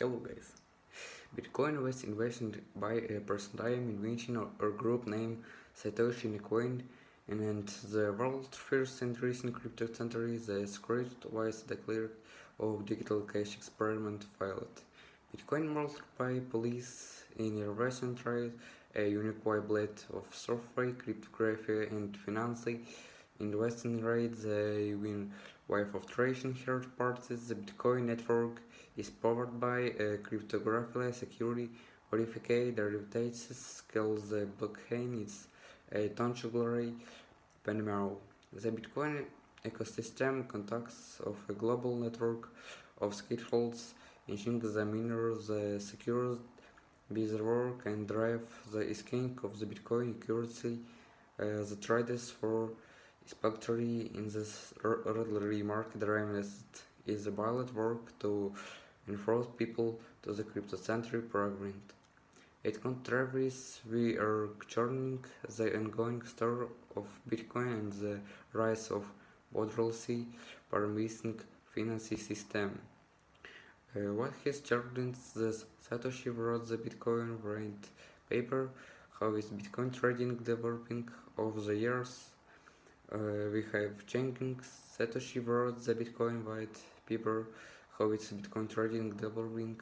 Hello guys. Bitcoin was invented by a person invention or group named Satoshi Nikoin and the world's first and recent cryptocurrency the secret was declared of digital cash experiment failed. Bitcoin murdered by police in a recent trial a unique blend of software, cryptography and financing. In the Western raid, the win wave of trading third parties. The Bitcoin network is powered by a cryptography security verification derivatives skills. The blockchain its a tangible phenomenon. The Bitcoin ecosystem consists of a global network of scaffolds, ensuring the miners the secure business work and drive the scheme of the Bitcoin currency. Uh, the traders for especially in this early market remnant is a violent work to enforce people to the crypto-centric program. It contributes we are churning the ongoing story of Bitcoin and the rise of borderless permission finance system. Uh, what has changed the Satoshi wrote the Bitcoin white paper, how is Bitcoin trading developing over the years, uh, we have Jenkins, Satoshi wrote the Bitcoin white paper, how it's Bitcoin trading developing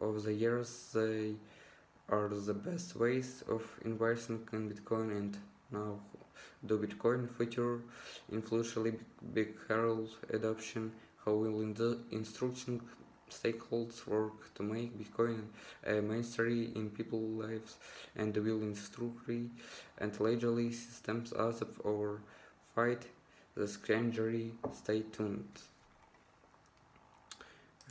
over the years. They are the best ways of investing in Bitcoin and now do Bitcoin feature influentially big herald adoption, how will the instruction stakeholders work to make Bitcoin a mainstream in people's lives and will instructly and legally systems as of our fight the Scrangery. Stay tuned.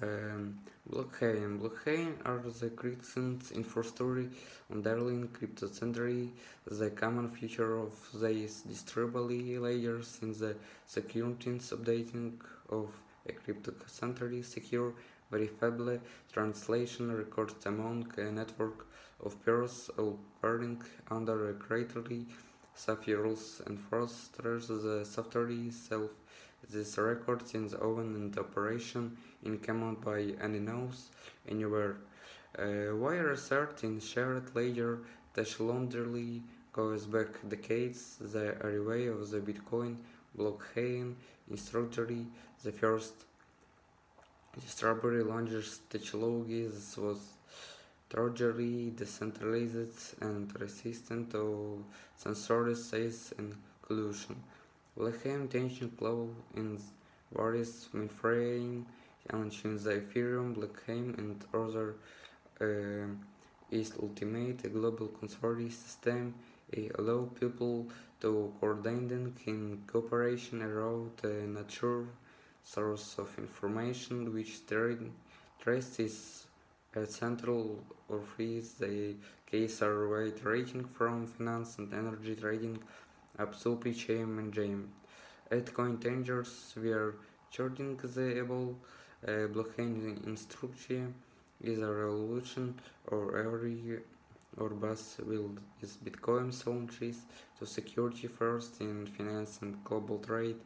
Um, blockchain. Blockchain are the cryptocurrencies infrastructure underlying cryptocurrency, the common feature of these distributed layers in the securities updating of a cryptocurrency secure verifiable translation records among a network of peers operating under a greatly Safety rules enforcers the software itself. This records in the oven and operation in command by unknowns anywhere. Uh, while in shared ledger technology goes back decades, the array of the Bitcoin blockchain instructory, the first strawberry launches technology was largely decentralized and resistant to censorship and collusion. Blockchain tension flow in various mainframe the Ethereum blockchain and other uh, is ultimate a global consortium system it allow people to coordinate in cooperation around a natural source of information which traces a central office. The case are wide ranging from finance and energy trading up supply chain and jam. At containers we are charging the able uh, blockchain instruction is a revolution or every or bus will is Bitcoin launches to security first in finance and global trade.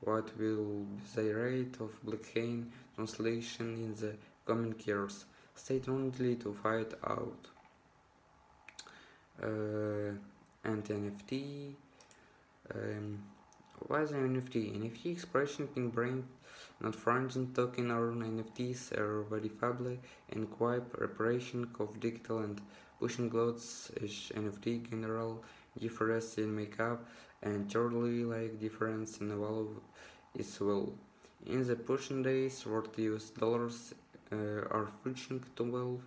What will be the rate of blockchain translation in the coming years? Stay tuned to find out. Uh, and NFT. Um, what is an NFT? NFT expression in brain not fringing token or NFTs are verifiable and quite preparation of digital and pushing clothes is NFT general difference in makeup and totally like difference in value as well. In the pushing days worth US dollars uh, are reaching 12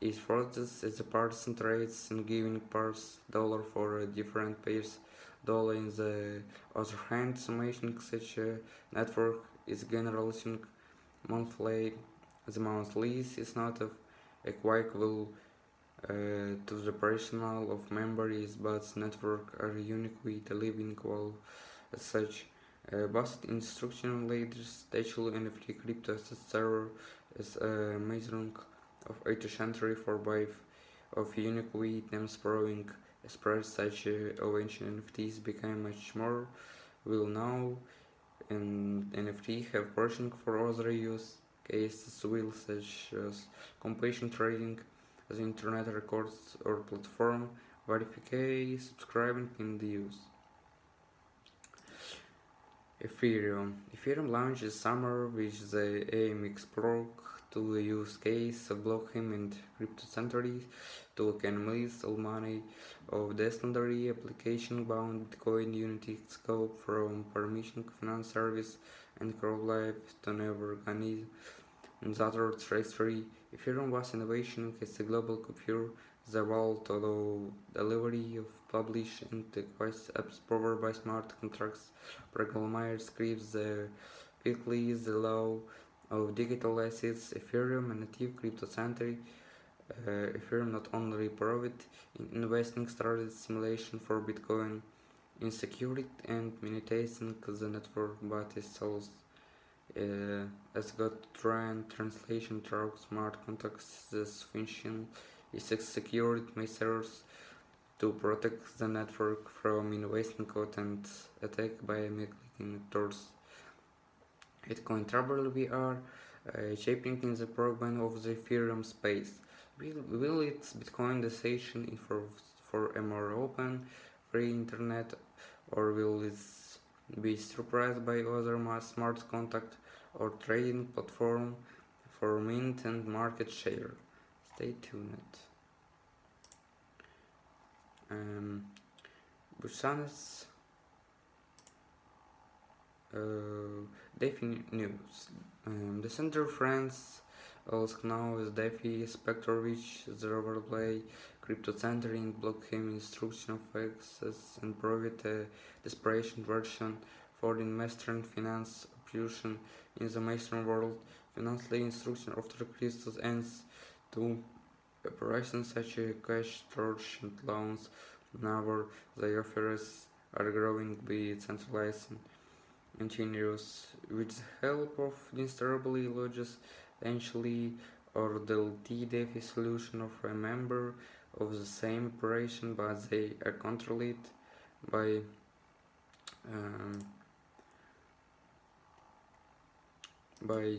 is forces as a person trades and giving parts dollar for different pairs dollar in the other hand. Summation such a network is generalizing. Monthly the monthly is not of equal uh, to the personal of memories but network are unique with living while as such uh, Based instruction leaders actually NFT crypto server is a measuring of 8th century for both of unique names proving spread such uh, ancient NFTs became much more will now and NFT have portion for other use cases will such as completion trading as internet records or platform verification subscribing in the use. Ethereum. Ethereum launched this summer with the AMX block to use case of blockchain and crypto cryptocurrencies to canalize all money of the secondary application bound Bitcoin Unity scope from permission finance service and crowd life to never organize and other treasury. Ethereum was innovation as a global computer the world allow delivery of publish and request apps powered by smart contracts. Programmer scripts the quickly the law of digital assets, Ethereum, and native cryptocurrency. Uh, Ethereum not only proved in investing started simulation for Bitcoin in security and monetizing the network, but it also uh, has got trend translation through smart contracts this function is secured measures to protect the network from invasive content attack by making towards it trouble we are uh, shaping in the program of the Ethereum space. Will, will its Bitcoin decision for, for a more open, free internet, or will it be surprised by other smart contract or trading platform for mint and market share? Stay tuned. Um, uh, DeFi news. Um, the Center France also now is DeFi Spectre which the crypto centering blockchain instruction of access and provide a desperation version for the Western finance operation in the Western world. Financial instruction after Christus ends to operations such as cash storage and loans. Now the offers are growing by centralized continuous with the help of instantly lodges eventually or the LT solution of a member of the same operation but they are controlled by um, by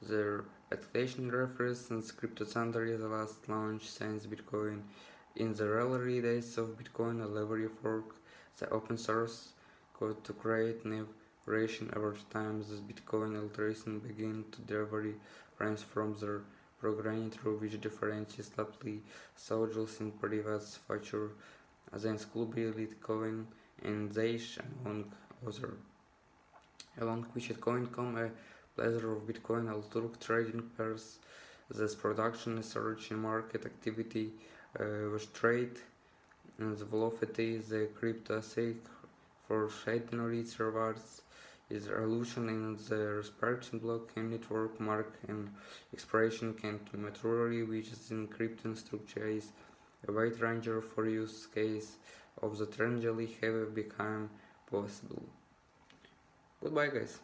their application reference and cryptocurrency the last launch since Bitcoin. In the early days of Bitcoin, a library fork the open source code to create new version over time. This Bitcoin alteration began to deliver frames from their programming through which different slightly soldiers in private feature then Scooby, Litecoin, and Zcash among other. Along which Bitcoin come a pleasure of Bitcoin altcoin trading pairs. This production research in market activity uh, was trade and the velocity the crypto asset for shading reservoirs is resolution in the respective blockchain network mark and expression can maturity which is in encrypted structure is a wide range for use case of the trendly have become possible. Goodbye guys.